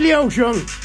Billy Ocean.